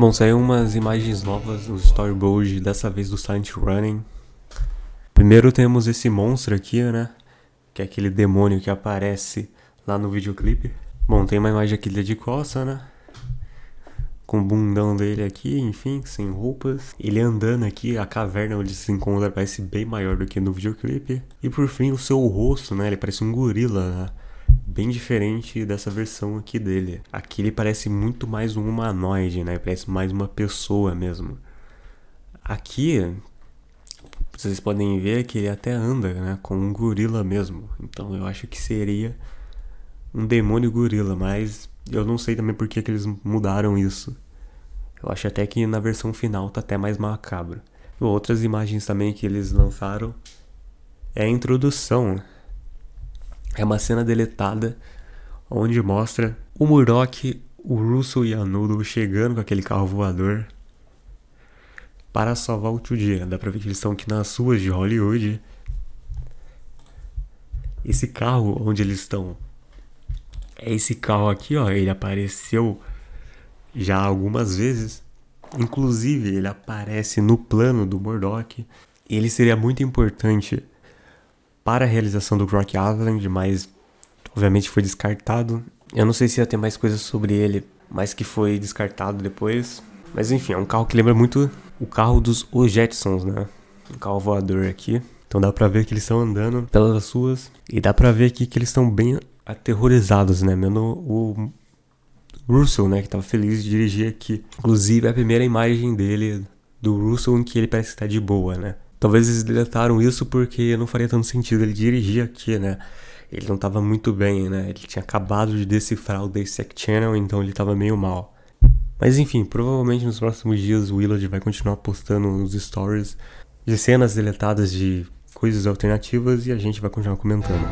Bom, saiu umas imagens novas no storyboard, dessa vez do Silent Running. Primeiro temos esse monstro aqui, né? Que é aquele demônio que aparece lá no videoclipe. Bom, tem uma imagem aqui dele de costa, né? Com o bundão dele aqui, enfim, sem roupas. Ele andando aqui, a caverna onde se encontra parece bem maior do que no videoclipe. E por fim, o seu rosto, né? Ele parece um gorila, né? Bem diferente dessa versão aqui dele. Aqui ele parece muito mais um humanoide, né? Parece mais uma pessoa mesmo. Aqui vocês podem ver que ele até anda, né, com um gorila mesmo. Então eu acho que seria um demônio gorila, mas eu não sei também por que, que eles mudaram isso. Eu acho até que na versão final tá até mais macabro. Outras imagens também que eles lançaram é a introdução é uma cena deletada onde mostra o Murdoch, o Russell e a Noodle chegando com aquele carro voador para salvar o Dia. Dá pra ver que eles estão aqui nas ruas de Hollywood. Esse carro onde eles estão é esse carro aqui, ó. Ele apareceu já algumas vezes. Inclusive, ele aparece no plano do Murdoch. Ele seria muito importante para a realização do Rock Island, mas obviamente foi descartado. Eu não sei se ia ter mais coisas sobre ele, mas que foi descartado depois. Mas enfim, é um carro que lembra muito o carro dos Jetsons, né? Um carro voador aqui. Então dá pra ver que eles estão andando pelas ruas. E dá pra ver aqui que eles estão bem aterrorizados, né? Mesmo o Russell, né? Que tava feliz de dirigir aqui. Inclusive a primeira imagem dele, do Russell, em que ele parece estar de boa, né? Talvez eles deletaram isso porque não faria tanto sentido ele dirigir aqui, né? Ele não estava muito bem, né? Ele tinha acabado de decifrar o Dissect Channel, então ele estava meio mal. Mas enfim, provavelmente nos próximos dias o Willard vai continuar postando nos stories de cenas deletadas de coisas alternativas e a gente vai continuar comentando.